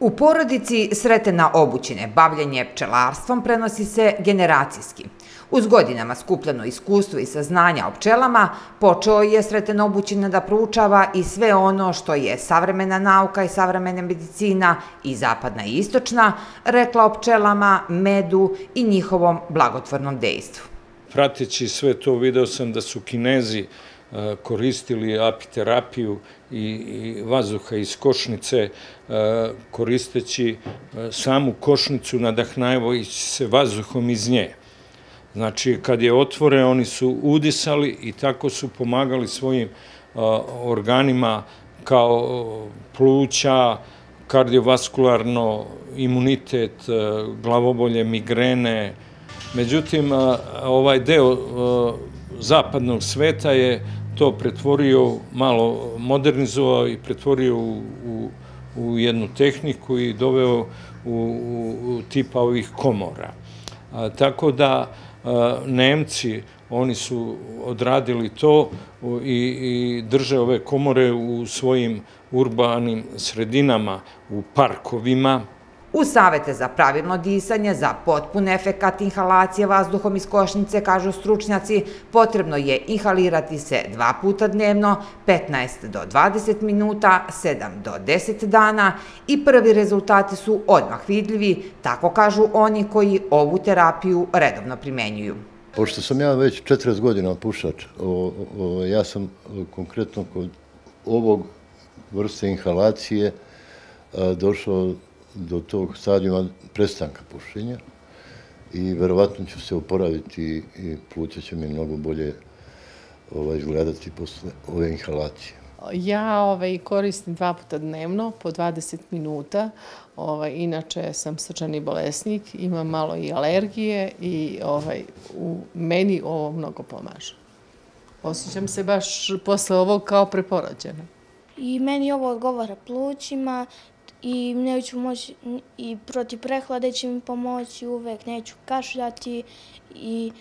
U porodici sretena obućine bavljenje pčelarstvom prenosi se generacijski. Uz godinama skupljeno iskustvo i saznanja o pčelama, počeo je sreten obućina da proučava i sve ono što je savremena nauka i savremena medicina i zapadna i istočna, rekla o pčelama, medu i njihovom blagotvornom dejstvu. Prateći sve to, video sam da su kinezi E, koristili apiterapiju i vazduha iz košnice e, koristeći e, samu košnicu nadahnajevojući se vazduhom iz nje. Znači, kad je otvore, oni su udisali i tako su pomagali svojim organima kao pluća, kardiovaskularno, imunitet, glavobolje, migrene. Međutim, ovaj deo zapadnog sveta je to pretvorio, malo modernizovao i pretvorio u, u, u jednu tehniku i doveo u, u, tipa ovih komora. A, tako da Nemci, oni su odradili to i, i drže ove komore u svojim urbanim sredinama, u parkovima, U savete za pravilno disanje, za potpun efekat inhalacije vazduhom iz košnice, kažu stručnjaci, potrebno je inhalirati se dva puta dnevno, 15 do 20 minuta, 7 do 10 dana i prvi rezultati su odmah vidljivi, tako kažu oni koji ovu terapiju redovno primenjuju. Pošto sam ja već 40 godina pušač, ja sam konkretno kod ovog vrste inhalacije došao do tog stadijuma prestanka pušenja i verovatno ću se oporaviti i pluća će mi mnogo bolje ovaj, izgledati posle ove inhalacije. Ja ovaj, koristim dva puta dnevno, po 20 minuta. Ovaj, inače sam srčani bolesnik, imam malo i alergije i ovaj, u meni ovo mnogo pomaže. Osjećam se baš posle ovog kao preporođena. I meni ovo odgovara plućima i neću moći i protiv prehlade će mi pomoći uvek, neću kašljati i,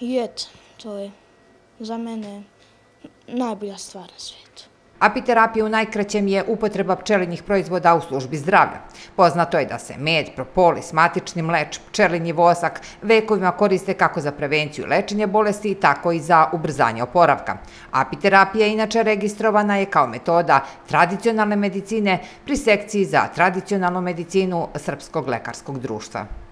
jet, to je za mene najbolja stvar na svijetu. Apiterapija u najkraćem je upotreba pčelinjih proizvoda u službi zdravlja. Poznato je da se med, propolis, matični mleč, pčelinji vosak vekovima koriste kako za prevenciju i bolesti, tako i za ubrzanje oporavka. Apiterapija inače registrovana je kao metoda tradicionalne medicine pri sekciji za tradicionalnu medicinu Srpskog lekarskog društva.